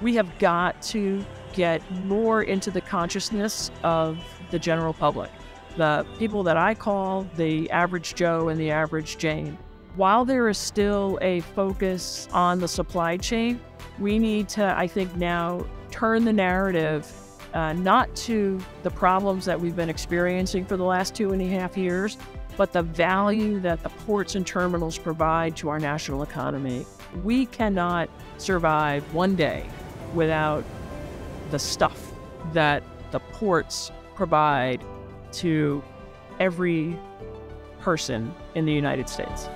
We have got to get more into the consciousness of the general public, the people that I call the average Joe and the average Jane. While there is still a focus on the supply chain, we need to, I think, now turn the narrative uh, not to the problems that we've been experiencing for the last two and a half years, but the value that the ports and terminals provide to our national economy. We cannot survive one day without the stuff that the ports provide to every person in the United States.